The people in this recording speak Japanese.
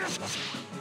Yeah.